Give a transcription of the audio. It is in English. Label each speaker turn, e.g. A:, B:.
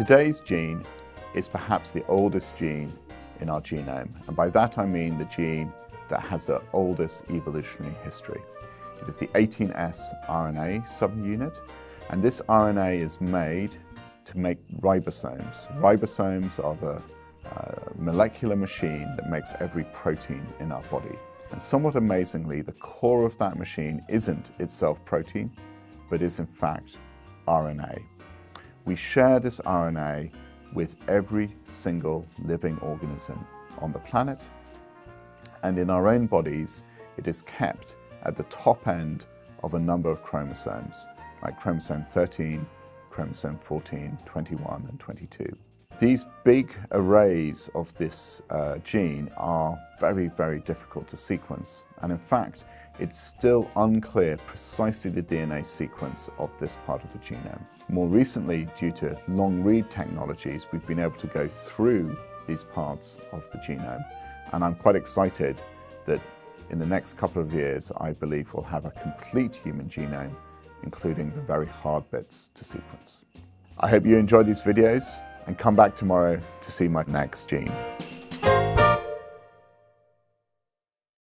A: Today's gene is perhaps the oldest gene in our genome, and by that I mean the gene that has the oldest evolutionary history. It is the 18S RNA subunit, and this RNA is made to make ribosomes. Ribosomes are the uh, molecular machine that makes every protein in our body. And somewhat amazingly, the core of that machine isn't itself protein, but is in fact RNA. We share this RNA with every single living organism on the planet, and in our own bodies, it is kept at the top end of a number of chromosomes, like chromosome 13, chromosome 14, 21, and 22. These big arrays of this uh, gene are very, very difficult to sequence. And in fact, it's still unclear precisely the DNA sequence of this part of the genome. More recently, due to long read technologies, we've been able to go through these parts of the genome. And I'm quite excited that in the next couple of years, I believe we'll have a complete human genome, including the very hard bits to sequence. I hope you enjoy these videos and come back tomorrow to see my next gene.